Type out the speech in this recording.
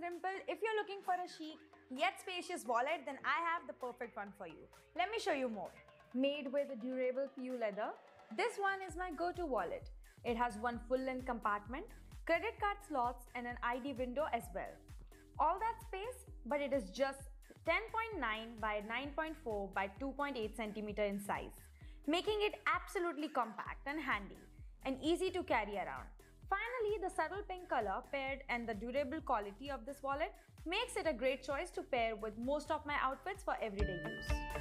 Rimple. If you're looking for a chic yet spacious wallet, then I have the perfect one for you. Let me show you more. Made with a durable PU leather, this one is my go-to wallet. It has one full-length compartment, credit card slots and an ID window as well. All that space, but it is just 10.9 by 9.4 by 2.8 centimeter in size, making it absolutely compact and handy and easy to carry around. Finally, the subtle pink color paired and the durable quality of this wallet makes it a great choice to pair with most of my outfits for everyday use.